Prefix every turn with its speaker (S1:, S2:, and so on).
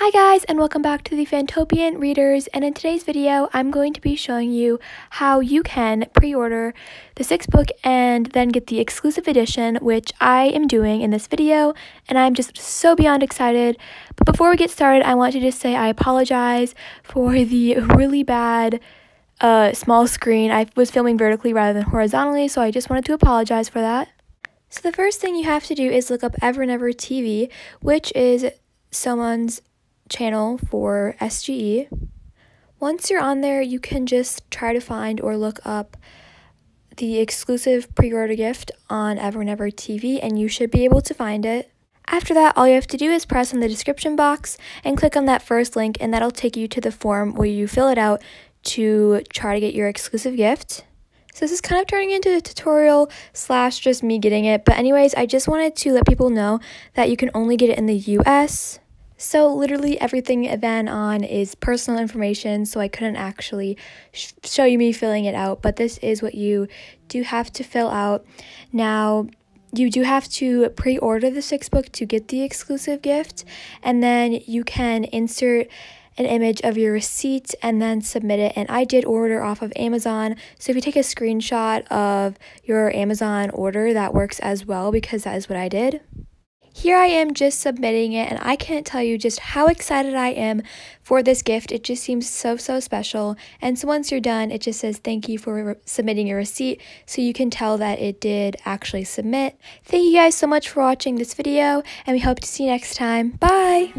S1: Hi guys and welcome back to the Fantopian Readers and in today's video I'm going to be showing you how you can pre-order the sixth book and then get the exclusive edition which I am doing in this video and I'm just so beyond excited. But before we get started I want to just say I apologize for the really bad uh, small screen. I was filming vertically rather than horizontally so I just wanted to apologize for that. So the first thing you have to do is look up Ever Never TV which is someone's channel for SGE. Once you're on there, you can just try to find or look up the exclusive pre order gift on Ever and Never TV, and you should be able to find it. After that, all you have to do is press on the description box and click on that first link, and that'll take you to the form where you fill it out to try to get your exclusive gift. So this is kind of turning into a tutorial slash just me getting it. But anyways, I just wanted to let people know that you can only get it in the US. So literally everything then on is personal information, so I couldn't actually sh- show you me filling it out, but this is what you do have to fill out. Now, you do have to pre-order the six book to get the exclusive gift, and then you can insert an image of your receipt and then submit it. And I did order off of Amazon. So if you take a screenshot of your Amazon order, that works as well because that is what I did. Here I am just submitting it, and I can't tell you just how excited I am for this gift. It just seems so, so special. And so once you're done, it just says thank you for submitting your receipt, so you can tell that it did actually submit. Thank you guys so much for watching this video, and we hope to see you next time. Bye!